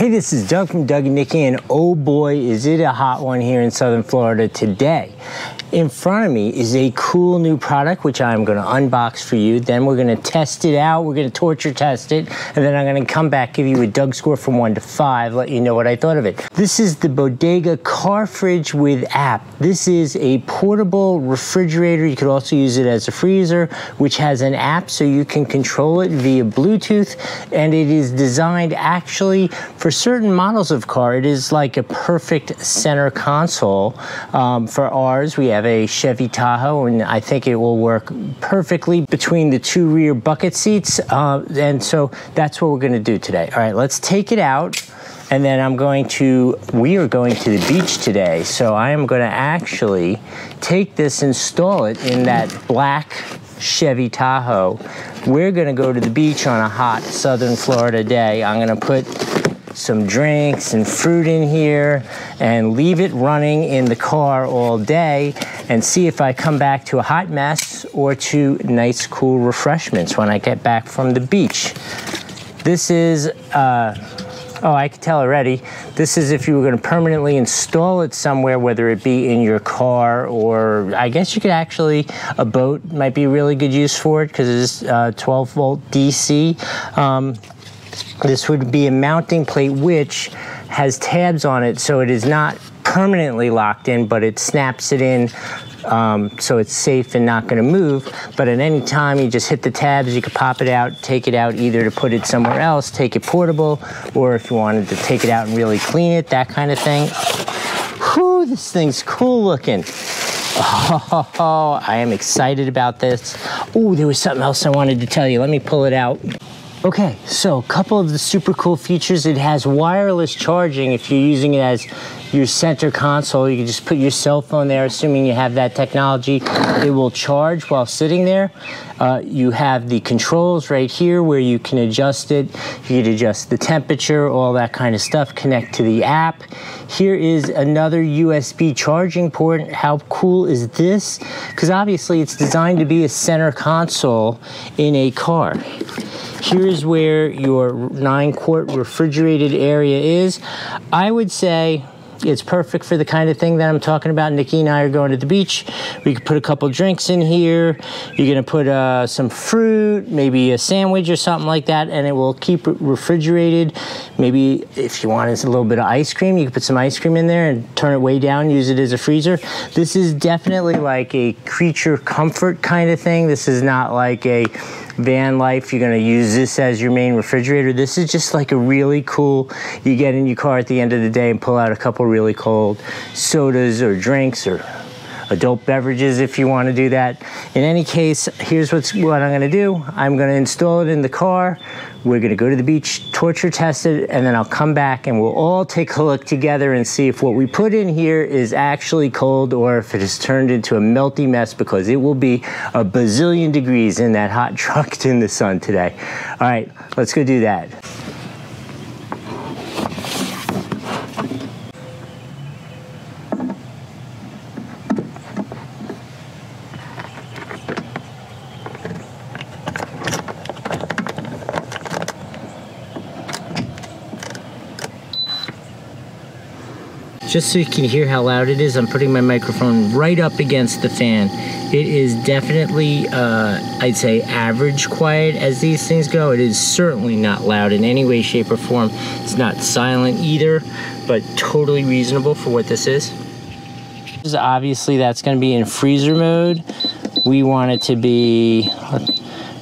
Hey, this is Doug from Doug and Nikki, and oh boy, is it a hot one here in Southern Florida today. In front of me is a cool new product which I'm going to unbox for you. Then we're going to test it out. We're going to torture test it. And then I'm going to come back, give you a Doug score from 1 to 5, let you know what I thought of it. This is the Bodega Car Fridge with app. This is a portable refrigerator. You could also use it as a freezer, which has an app so you can control it via Bluetooth. And it is designed actually for certain models of car. It is like a perfect center console. Um, for ours, we have a Chevy Tahoe, and I think it will work perfectly between the two rear bucket seats. Uh, and so that's what we're going to do today. All right, let's take it out. And then I'm going to, we are going to the beach today. So I am going to actually take this, install it in that black Chevy Tahoe. We're going to go to the beach on a hot southern Florida day. I'm going to put some drinks and fruit in here and leave it running in the car all day and see if I come back to a hot mess or to nice cool refreshments when I get back from the beach. This is, uh, oh, I can tell already. This is if you were going to permanently install it somewhere, whether it be in your car or I guess you could actually, a boat might be really good use for it because it's uh, 12 volt DC. Um, this would be a mounting plate which has tabs on it so it is not permanently locked in, but it snaps it in um, so it's safe and not going to move. But at any time, you just hit the tabs, you can pop it out, take it out either to put it somewhere else, take it portable, or if you wanted to take it out and really clean it, that kind of thing. Whew, this thing's cool looking. Oh, I am excited about this. Oh, there was something else I wanted to tell you. Let me pull it out. Okay, so a couple of the super cool features. It has wireless charging if you're using it as your center console. You can just put your cell phone there, assuming you have that technology. It will charge while sitting there. Uh, you have the controls right here where you can adjust it. You can adjust the temperature, all that kind of stuff. Connect to the app. Here is another USB charging port. How cool is this? Because obviously it's designed to be a center console in a car. Here's where your nine quart refrigerated area is. I would say it's perfect for the kind of thing that I'm talking about. Nikki and I are going to the beach. We could put a couple drinks in here. You're gonna put uh, some fruit, maybe a sandwich or something like that, and it will keep it refrigerated. Maybe if you want a little bit of ice cream, you can put some ice cream in there and turn it way down, use it as a freezer. This is definitely like a creature comfort kind of thing. This is not like a van life, you're gonna use this as your main refrigerator. This is just like a really cool, you get in your car at the end of the day and pull out a couple really cold sodas or drinks or adult beverages if you want to do that. In any case, here's what's, what I'm going to do. I'm going to install it in the car. We're going to go to the beach, torture test it, and then I'll come back and we'll all take a look together and see if what we put in here is actually cold or if it has turned into a melty mess because it will be a bazillion degrees in that hot truck in the sun today. All right, let's go do that. Just so you can hear how loud it is, I'm putting my microphone right up against the fan. It is definitely, uh, I'd say, average quiet as these things go. It is certainly not loud in any way, shape, or form. It's not silent either, but totally reasonable for what this is. Obviously, that's going to be in freezer mode. We want it to be,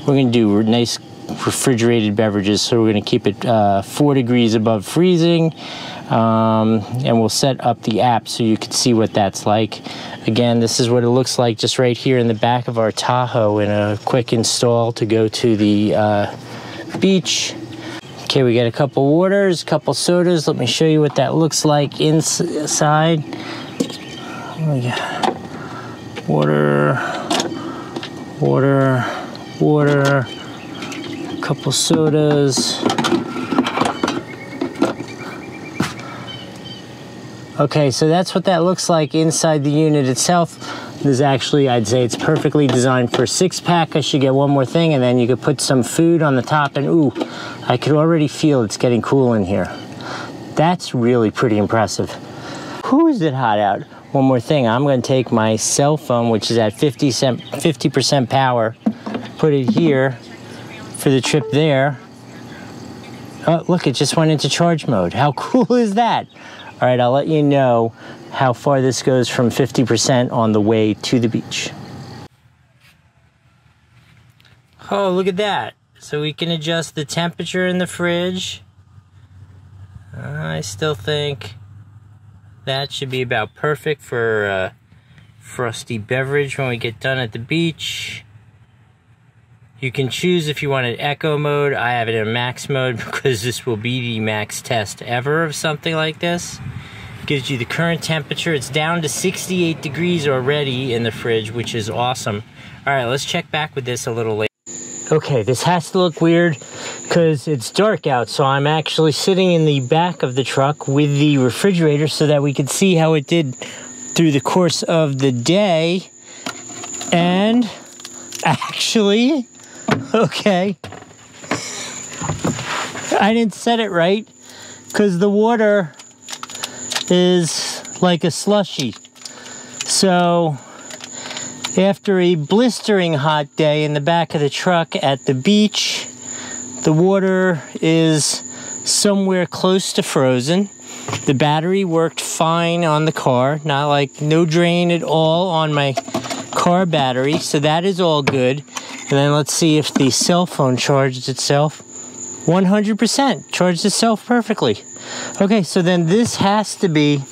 we're going to do nice refrigerated beverages, so we're going to keep it uh, four degrees above freezing um, and we'll set up the app so you can see what that's like. Again, this is what it looks like just right here in the back of our Tahoe in a quick install to go to the uh, beach. Okay, we got a couple waters, a couple sodas. Let me show you what that looks like inside. Water, water, water, couple sodas. Okay, so that's what that looks like inside the unit itself. This is actually, I'd say it's perfectly designed for six pack. I should get one more thing and then you could put some food on the top and ooh, I could already feel it's getting cool in here. That's really pretty impressive. Who is it hot out? One more thing, I'm gonna take my cell phone, which is at 50 50% power, put it here for the trip there. Oh, look, it just went into charge mode. How cool is that? All right, I'll let you know how far this goes from 50% on the way to the beach. Oh, look at that. So we can adjust the temperature in the fridge. I still think that should be about perfect for a frosty beverage when we get done at the beach. You can choose if you want an ECO mode. I have it in max mode because this will be the max test ever of something like this. Gives you the current temperature. It's down to 68 degrees already in the fridge, which is awesome. All right, let's check back with this a little later. Okay, this has to look weird because it's dark out, so I'm actually sitting in the back of the truck with the refrigerator so that we could see how it did through the course of the day. And actually, okay, I didn't set it right because the water is like a slushy. So after a blistering hot day in the back of the truck at the beach, the water is somewhere close to frozen. The battery worked fine on the car, not like no drain at all on my car battery, so that is all good. And then let's see if the cell phone charged itself. 100% charged itself perfectly. Okay, so then this has to be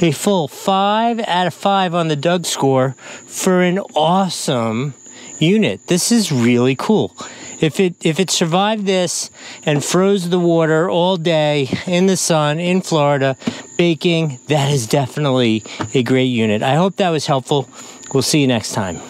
a full five out of five on the Doug score for an awesome unit. This is really cool. If it if it survived this and froze the water all day in the sun in Florida, baking, that is definitely a great unit. I hope that was helpful. We'll see you next time.